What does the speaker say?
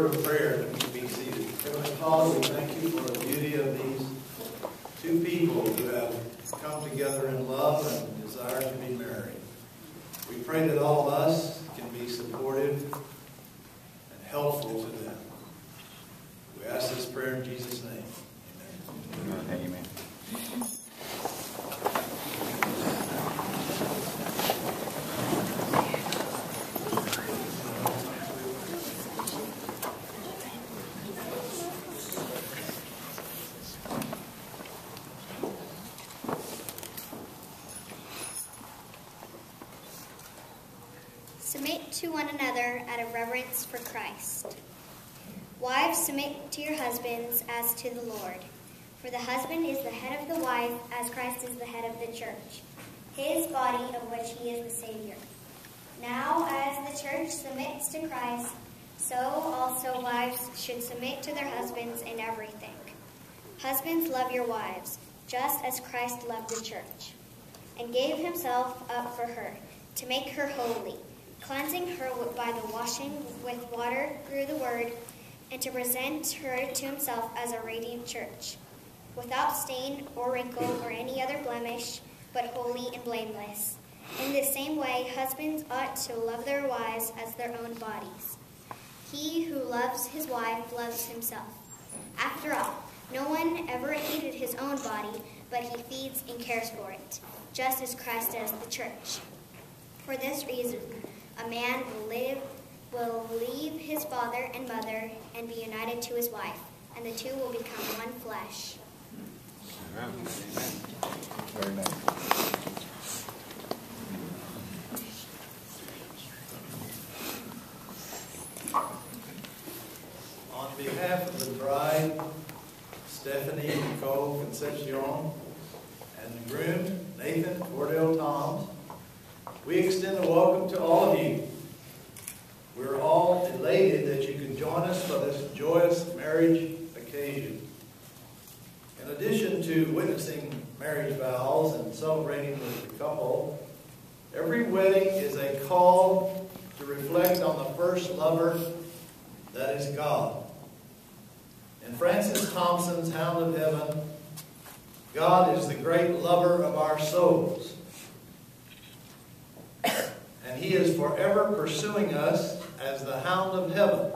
word of prayer that we be seated. Heavenly Father, we thank you for the beauty of these two people who have come together in love and desire to be married. We pray that all of us Submit to one another out of reverence for Christ. Wives, submit to your husbands as to the Lord. For the husband is the head of the wife, as Christ is the head of the church, his body of which he is the Savior. Now, as the church submits to Christ, so also wives should submit to their husbands in everything. Husbands, love your wives, just as Christ loved the church, and gave himself up for her, to make her holy, cleansing her by the washing with water through the word, and to present her to himself as a radiant church, without stain or wrinkle or any other blemish, but holy and blameless. In the same way, husbands ought to love their wives as their own bodies. He who loves his wife loves himself. After all, no one ever hated his own body, but he feeds and cares for it, just as Christ does the church. For this reason, a man will live will leave his father and mother and be united to his wife, and the two will become one flesh. Amen. Very nice. On behalf of the bride, Stephanie Nicole Concepcion, and the groom, Nathan Cordell Toms, we extend a welcome to all of you. We're all elated that you can join us for this joyous marriage occasion. In addition to witnessing marriage vows and celebrating with the couple, every wedding is a call to reflect on the first lover, that is God. In Francis Thompson's Hound of Heaven, God is the great lover of our souls. He is forever pursuing us as the hound of heaven.